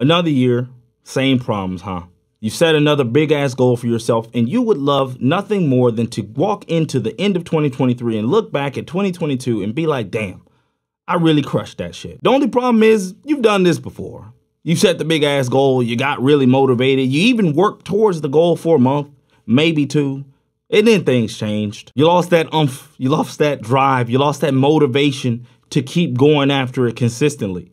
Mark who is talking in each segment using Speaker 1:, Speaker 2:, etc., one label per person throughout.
Speaker 1: Another year, same problems, huh? You set another big ass goal for yourself, and you would love nothing more than to walk into the end of 2023 and look back at 2022 and be like, damn, I really crushed that shit. The only problem is, you've done this before. You set the big ass goal, you got really motivated, you even worked towards the goal for a month, maybe two, and then things changed. You lost that umph, you lost that drive, you lost that motivation to keep going after it consistently.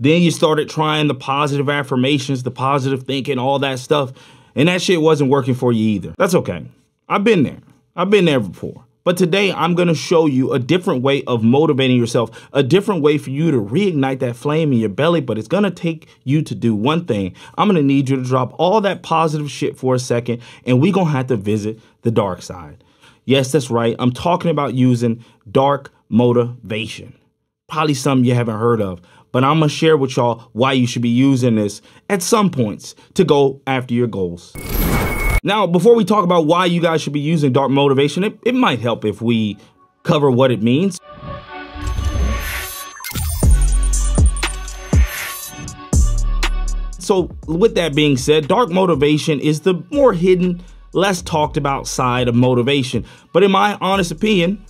Speaker 1: Then you started trying the positive affirmations, the positive thinking, all that stuff. And that shit wasn't working for you either. That's okay. I've been there. I've been there before. But today I'm going to show you a different way of motivating yourself, a different way for you to reignite that flame in your belly. But it's going to take you to do one thing. I'm going to need you to drop all that positive shit for a second, and we're going to have to visit the dark side. Yes, that's right. I'm talking about using dark motivation. Probably something you haven't heard of but I'm gonna share with y'all why you should be using this at some points to go after your goals. Now, before we talk about why you guys should be using dark motivation, it, it might help if we cover what it means. So, with that being said, dark motivation is the more hidden, less talked about side of motivation. But in my honest opinion,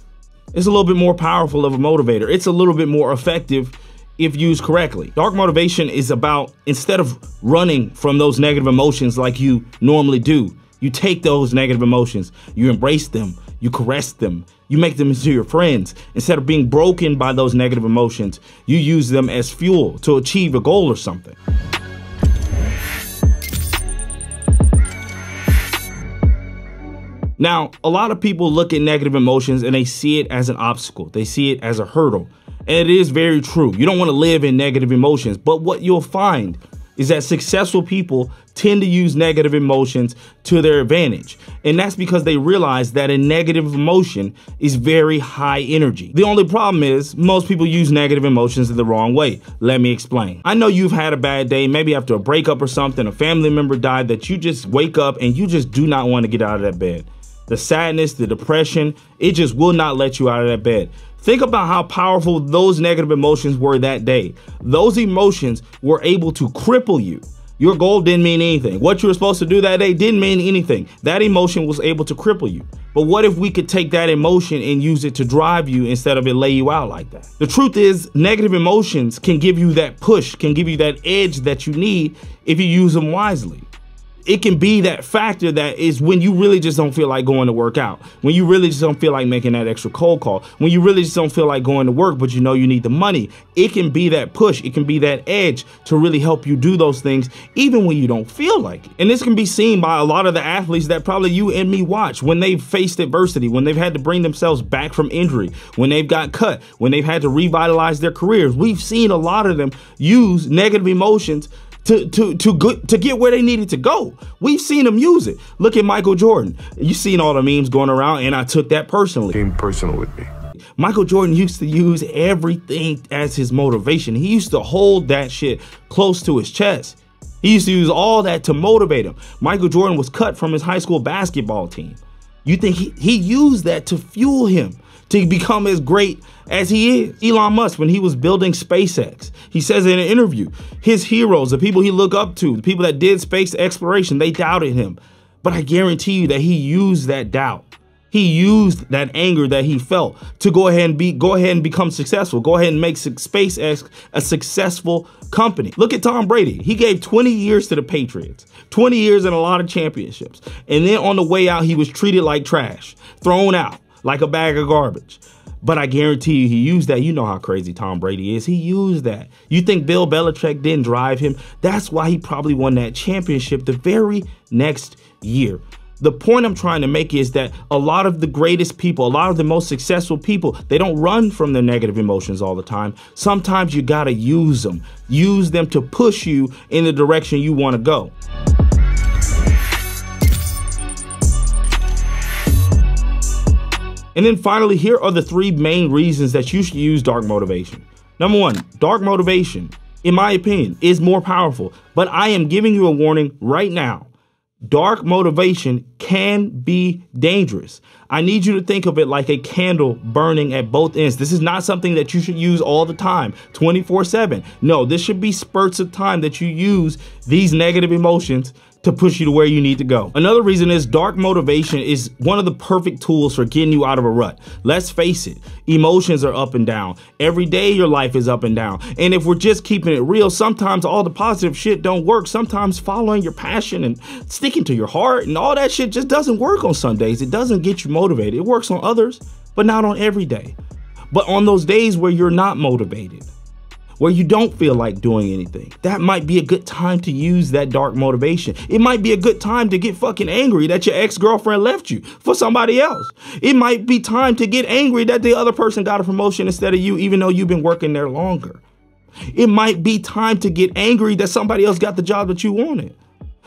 Speaker 1: it's a little bit more powerful of a motivator. It's a little bit more effective if used correctly. Dark motivation is about instead of running from those negative emotions like you normally do, you take those negative emotions, you embrace them, you caress them, you make them into your friends. Instead of being broken by those negative emotions, you use them as fuel to achieve a goal or something. Now, a lot of people look at negative emotions and they see it as an obstacle. They see it as a hurdle. And it is very true. You don't want to live in negative emotions. But what you'll find is that successful people tend to use negative emotions to their advantage. And that's because they realize that a negative emotion is very high energy. The only problem is most people use negative emotions in the wrong way. Let me explain. I know you've had a bad day, maybe after a breakup or something, a family member died that you just wake up and you just do not want to get out of that bed. The sadness, the depression, it just will not let you out of that bed. Think about how powerful those negative emotions were that day. Those emotions were able to cripple you. Your goal didn't mean anything. What you were supposed to do that day didn't mean anything. That emotion was able to cripple you. But what if we could take that emotion and use it to drive you instead of it lay you out like that? The truth is, negative emotions can give you that push, can give you that edge that you need if you use them wisely it can be that factor that is when you really just don't feel like going to work out, when you really just don't feel like making that extra cold call, when you really just don't feel like going to work, but you know you need the money. It can be that push, it can be that edge to really help you do those things, even when you don't feel like it. And this can be seen by a lot of the athletes that probably you and me watch when they've faced adversity, when they've had to bring themselves back from injury, when they've got cut, when they've had to revitalize their careers. We've seen a lot of them use negative emotions to to to good to get where they needed to go. We've seen them use it. Look at Michael Jordan. You've seen all the memes going around, and I took that personally.
Speaker 2: Came personal with me.
Speaker 1: Michael Jordan used to use everything as his motivation. He used to hold that shit close to his chest. He used to use all that to motivate him. Michael Jordan was cut from his high school basketball team. You think he, he used that to fuel him to become as great as he is. Elon Musk, when he was building SpaceX, he says in an interview, his heroes, the people he looked up to, the people that did space exploration, they doubted him. But I guarantee you that he used that doubt. He used that anger that he felt to go ahead and be go ahead and become successful. Go ahead and make SpaceX a successful company. Look at Tom Brady. He gave 20 years to the Patriots. 20 years and a lot of championships. And then on the way out, he was treated like trash, thrown out like a bag of garbage. But I guarantee you, he used that. You know how crazy Tom Brady is. He used that. You think Bill Belichick didn't drive him? That's why he probably won that championship the very next year. The point I'm trying to make is that a lot of the greatest people, a lot of the most successful people, they don't run from their negative emotions all the time. Sometimes you got to use them, use them to push you in the direction you want to go. And then finally, here are the three main reasons that you should use dark motivation. Number one, dark motivation, in my opinion, is more powerful. But I am giving you a warning right now. dark motivation can be dangerous. I need you to think of it like a candle burning at both ends. This is not something that you should use all the time, 24 7. No, this should be spurts of time that you use these negative emotions to push you to where you need to go. Another reason is dark motivation is one of the perfect tools for getting you out of a rut. Let's face it, emotions are up and down. Every day your life is up and down. And if we're just keeping it real, sometimes all the positive shit don't work. Sometimes following your passion and sticking to your heart and all that shit just doesn't work on some days. It doesn't get you motivated. It works on others, but not on every day. But on those days where you're not motivated, where you don't feel like doing anything. That might be a good time to use that dark motivation. It might be a good time to get fucking angry that your ex-girlfriend left you for somebody else. It might be time to get angry that the other person got a promotion instead of you, even though you've been working there longer. It might be time to get angry that somebody else got the job that you wanted.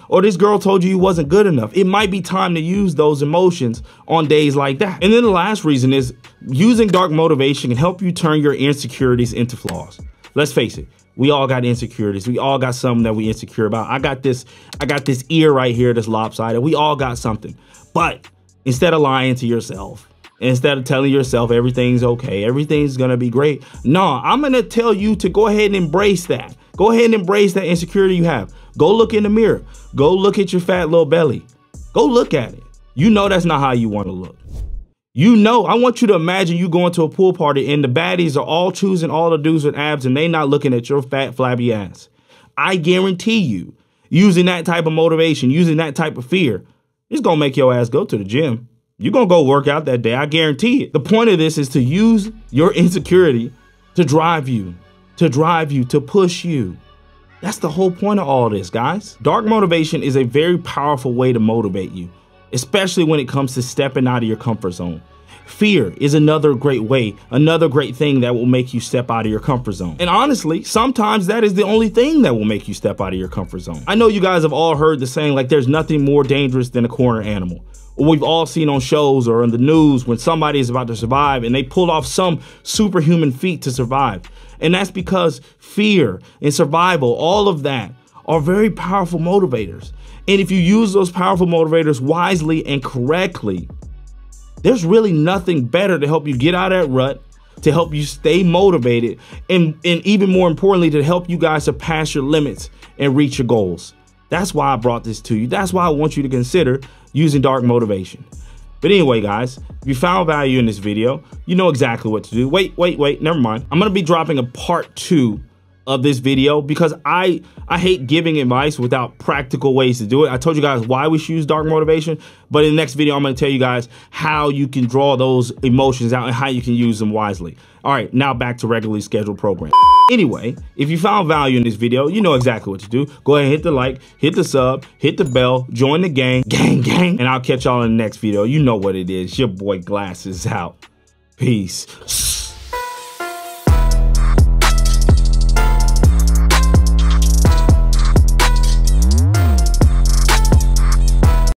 Speaker 1: Or this girl told you you wasn't good enough. It might be time to use those emotions on days like that. And then the last reason is using dark motivation can help you turn your insecurities into flaws let's face it. We all got insecurities. We all got something that we insecure about. I got this, I got this ear right here that's lopsided. We all got something. But instead of lying to yourself, instead of telling yourself everything's okay, everything's gonna be great. No, I'm gonna tell you to go ahead and embrace that. Go ahead and embrace that insecurity you have. Go look in the mirror. Go look at your fat little belly. Go look at it. You know that's not how you wanna look. You know, I want you to imagine you going to a pool party and the baddies are all choosing all the dudes with abs and they not looking at your fat, flabby ass. I guarantee you, using that type of motivation, using that type of fear, it's gonna make your ass go to the gym. You're gonna go work out that day, I guarantee it. The point of this is to use your insecurity to drive you, to drive you, to push you. That's the whole point of all this, guys. Dark motivation is a very powerful way to motivate you especially when it comes to stepping out of your comfort zone. Fear is another great way, another great thing that will make you step out of your comfort zone. And honestly, sometimes that is the only thing that will make you step out of your comfort zone. I know you guys have all heard the saying like there's nothing more dangerous than a corner animal. We've all seen on shows or in the news when somebody is about to survive and they pull off some superhuman feat to survive. And that's because fear and survival, all of that, are very powerful motivators. And if you use those powerful motivators wisely and correctly, there's really nothing better to help you get out of that rut, to help you stay motivated, and, and even more importantly, to help you guys surpass your limits and reach your goals. That's why I brought this to you. That's why I want you to consider using dark motivation. But anyway, guys, if you found value in this video, you know exactly what to do. Wait, wait, wait, never mind. I'm gonna be dropping a part two of this video because I I hate giving advice without practical ways to do it. I told you guys why we should use dark motivation, but in the next video I'm going to tell you guys how you can draw those emotions out and how you can use them wisely. All right, now back to regularly scheduled program. Anyway, if you found value in this video, you know exactly what to do. Go ahead, and hit the like, hit the sub, hit the bell, join the gang, gang, gang, and I'll catch y'all in the next video. You know what it is. Your boy Glasco out. Peace.